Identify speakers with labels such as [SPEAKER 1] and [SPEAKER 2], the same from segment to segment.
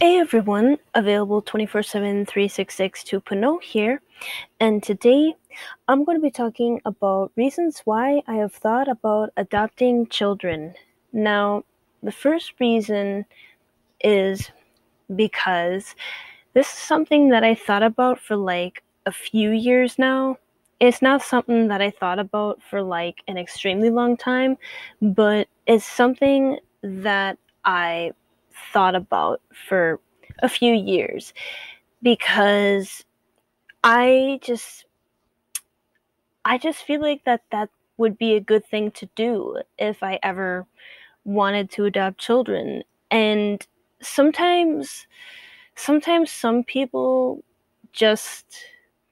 [SPEAKER 1] Hey everyone, available 24 7 366 2.0 here. And today I'm going to be talking about reasons why I have thought about adopting children. Now, the first reason is because this is something that I thought about for like a few years now. It's not something that I thought about for like an extremely long time, but it's something that I thought about for a few years because I just I just feel like that that would be a good thing to do if I ever wanted to adopt children. And sometimes sometimes some people just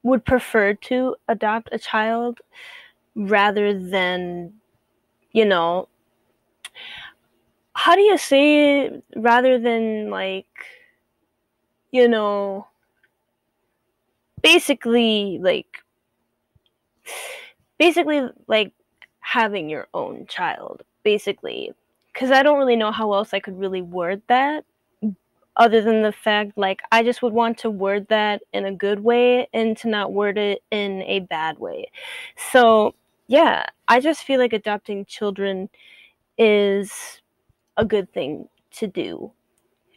[SPEAKER 1] would prefer to adopt a child rather than you know how do you say it rather than like you know basically like basically like having your own child basically? Because i don't really know how else i could really word that other than the fact like i just would want to word that in a good way and to not word it in a bad way. So yeah i just feel like adopting children is a good thing to do.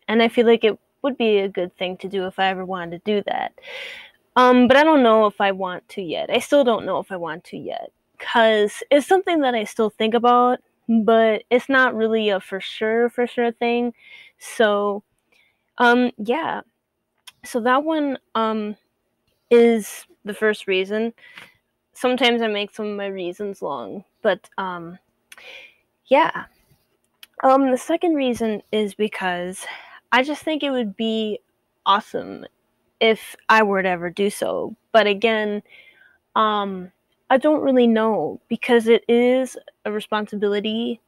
[SPEAKER 1] And I feel like it would be a good thing to do if I ever wanted to do that. Um, but I don't know if I want to yet. I still don't know if I want to yet. Because it's something that I still think about, but it's not really a for sure, for sure thing. So, um, yeah. So that one, um, is the first reason. Sometimes I make some of my reasons long, but, um, yeah. Um, the second reason is because I just think it would be awesome if I were to ever do so. But again, um, I don't really know because it is a responsibility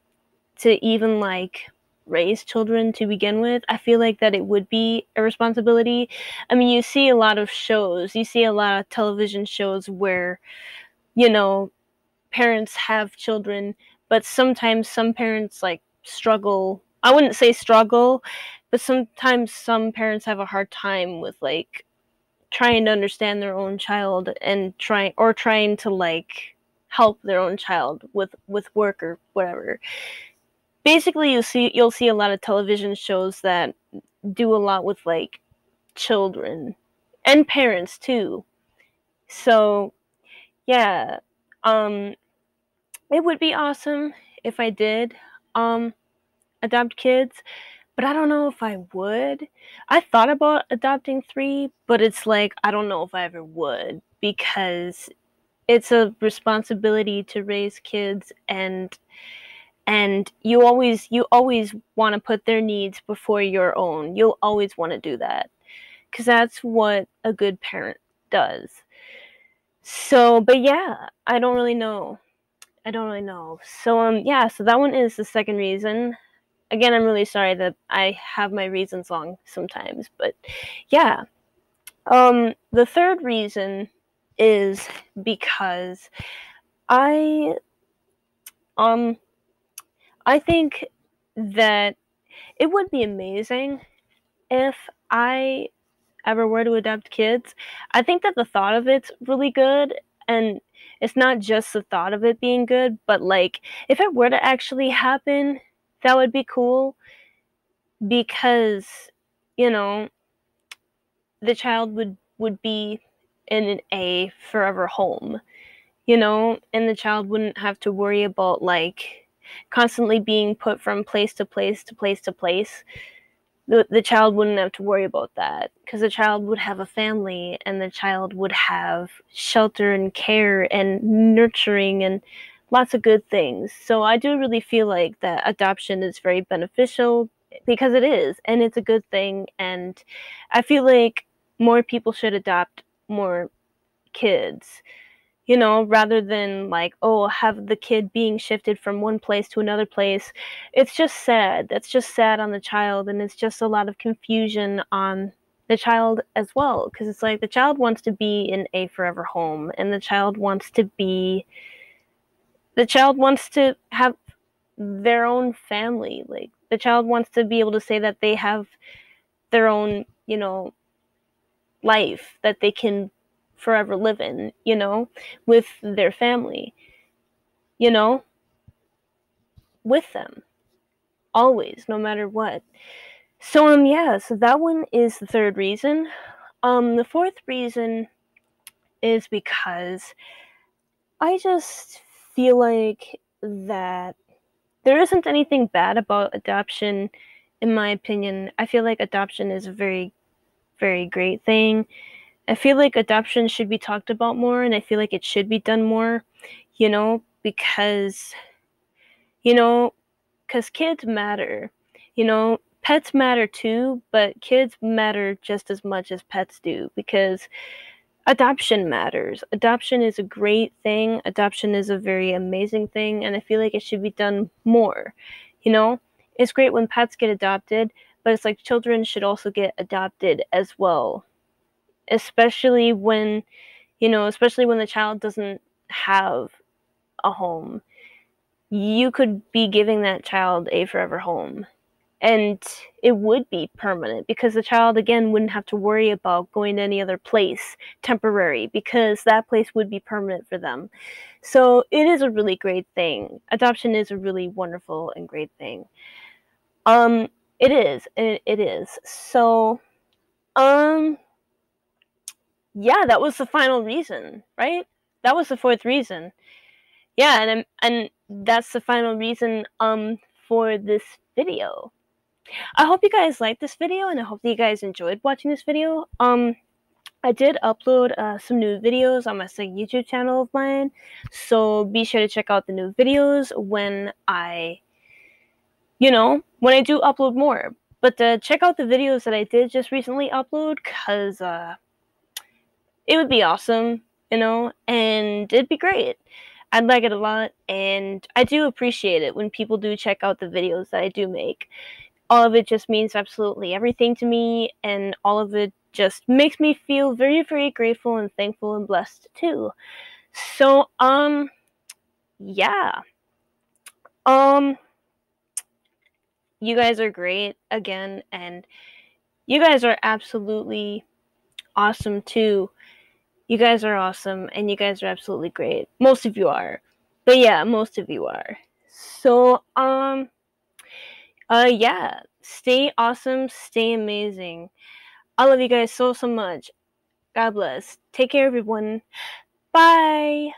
[SPEAKER 1] to even like raise children to begin with. I feel like that it would be a responsibility. I mean, you see a lot of shows, you see a lot of television shows where, you know, parents have children, but sometimes some parents like struggle. I wouldn't say struggle but sometimes some parents have a hard time with like trying to understand their own child and trying or trying to like help their own child with with work or whatever. Basically you see you'll see a lot of television shows that do a lot with like children and parents too. So yeah um it would be awesome if i did um adopt kids, but I don't know if I would. I thought about adopting three, but it's like I don't know if I ever would because it's a responsibility to raise kids and and you always you always want to put their needs before your own. You'll always want to do that cuz that's what a good parent does. So, but yeah, I don't really know. I don't really know. So um yeah, so that one is the second reason again, I'm really sorry that I have my reasons long sometimes, but yeah. Um, the third reason is because I um I think that it would be amazing if I ever were to adopt kids. I think that the thought of it's really good and it's not just the thought of it being good, but like if it were to actually happen, that would be cool because you know the child would would be in a forever home you know and the child wouldn't have to worry about like constantly being put from place to place to place to place the, the child wouldn't have to worry about that because the child would have a family and the child would have shelter and care and nurturing and lots of good things. So I do really feel like that adoption is very beneficial because it is and it's a good thing and I feel like more people should adopt more kids. You know, rather than like, oh, have the kid being shifted from one place to another place. It's just sad. That's just sad on the child and it's just a lot of confusion on the child as well because it's like the child wants to be in a forever home and the child wants to be the child wants to have their own family like the child wants to be able to say that they have their own, you know, life that they can forever live in, you know, with their family, you know, with them, always, no matter what. So, um, yeah, so that one is the third reason. Um, the fourth reason is because I just feel like that there isn't anything bad about adoption, in my opinion. I feel like adoption is a very, very great thing. I feel like adoption should be talked about more, and I feel like it should be done more, you know, because, you know, because kids matter. You know, pets matter too, but kids matter just as much as pets do because adoption matters. Adoption is a great thing. Adoption is a very amazing thing, and I feel like it should be done more. You know, it's great when pets get adopted, but it's like children should also get adopted as well. Especially when, you know, especially when the child doesn't have a home. You could be giving that child a forever home. And it would be permanent because the child again wouldn't have to worry about going to any other place temporary because that place would be permanent for them. So it is a really great thing. Adoption is a really wonderful and great thing. Um it is. It, it is. So um yeah that was the final reason right that was the fourth reason yeah and and that's the final reason um for this video I hope you guys liked this video and I hope that you guys enjoyed watching this video. Um, I did upload uh, some new videos on my second YouTube channel of mine, so be sure to check out the new videos when I, you know, when I do upload more. But uh, check out the videos that I did just recently upload, because uh, it would be awesome, you know, and it'd be great. I'd like it a lot, and I do appreciate it when people do check out the videos that I do make all of it just means absolutely everything to me, and all of it just makes me feel very, very grateful and thankful and blessed too. So, um, yeah. Um, you guys are great again, and you guys are absolutely awesome too. You guys are awesome, and you guys are absolutely great. Most of you are. But yeah, most of you are. So, um, uh, yeah, stay awesome, stay amazing. I love you guys so, so much. God bless. Take care, everyone. Bye.